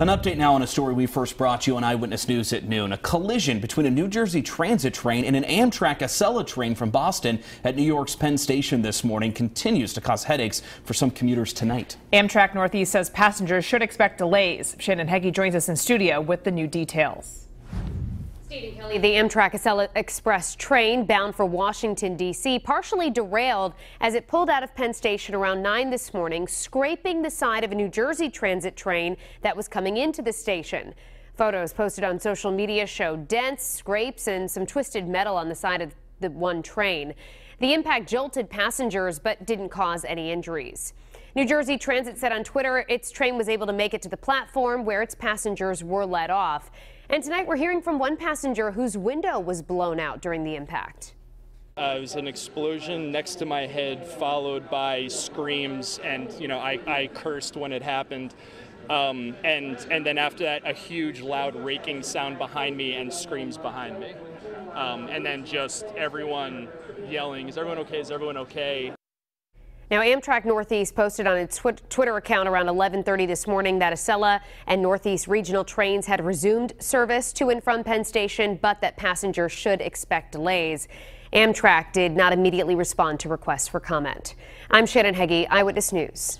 An update now on a story we first brought you on Eyewitness News at noon. A collision between a New Jersey Transit train and an Amtrak Acela train from Boston at New York's Penn Station this morning continues to cause headaches for some commuters tonight. Amtrak Northeast says passengers should expect delays. Shannon Hegy joins us in studio with the new details. Kelly, the Amtrak Express train bound for Washington, D.C., partially derailed as it pulled out of Penn Station around 9 this morning, scraping the side of a New Jersey transit train that was coming into the station. Photos posted on social media show dents, scrapes, and some twisted metal on the side of the one train. The impact jolted passengers but didn't cause any injuries. New Jersey Transit said on Twitter its train was able to make it to the platform where its passengers were let off. And tonight we're hearing from one passenger whose window was blown out during the impact. Uh, it was an explosion next to my head, followed by screams, and you know I, I cursed when it happened. Um, and and then after that, a huge, loud raking sound behind me and screams behind me, um, and then just everyone yelling, "Is everyone okay? Is everyone okay?" Now, Amtrak Northeast posted on its Twitter account around 11:30 this morning that Acela and Northeast regional trains had resumed service to and from Penn Station, but that passengers should expect delays. Amtrak did not immediately respond to requests for comment. I'm Shannon Hegy, Eyewitness News.